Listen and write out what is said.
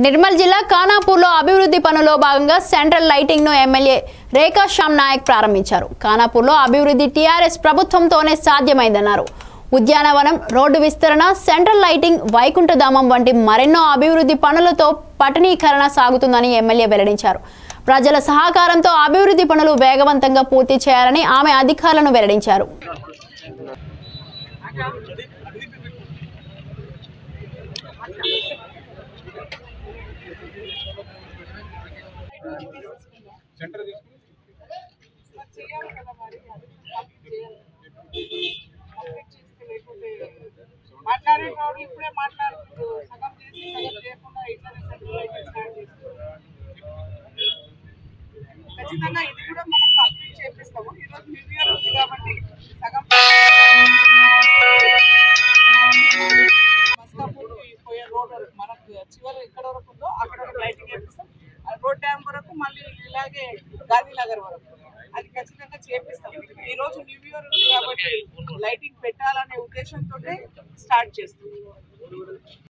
నిర్మల్ జిల్లా ఖానాపూర్లో అభివృద్ధి పనుల్లో భాగంగా సెంట్రల్ లైటింగ్ను ఎమ్మెల్యే రేఖా శ్యామ్ నాయక్ ప్రారంభించారు. ఖానాపూర్లో అభివృద్ధి టీఆర్ఎస్ ప్రభుత్వంతోనే సాధ్యమైందన్నారు. ఉద్యానవనం రోడ్డు విస్తరణ సెంట్రల్ లైటింగ్ వైకుంఠధామం వంటి మరెన్నో అభివృద్ధి పనులతో పట్టణీకరణ సాగుతుందని ఎమ్మెల్యే వెల్లడించారు. ప్రజల సహకారంతో అభివృద్ధి పనులు వేగవంతంగా పూర్తి చేయాలని ఆమె అధికారులను వెల్లడించారు. మాట్లాడే వాళ్ళు ఇప్పుడే మాట్లాడుతూ సగం చేసి సగం చేయకుండా ఇట్లనే సెంట్రల్ స్టార్ట్ చేస్తున్నారు ఖచ్చితంగా ఇది కూడా చివరి ఎక్కడ వరకు ఉందో అక్కడ లైటింగ్ వేపిస్తాం. రోడ్ డ్యామ్ వరకు మళ్ళీ ఇలాగే గాంధీనగర్ వరకు. అది ఖచ్చితంగా చేపిస్తాం. ఈ రోజు న్యూ ఇయర్ ఉంది కాబట్టి లైటింగ్ పెట్టాలనే ఉద్దేశంతో స్టార్ట్ చేస్తాం.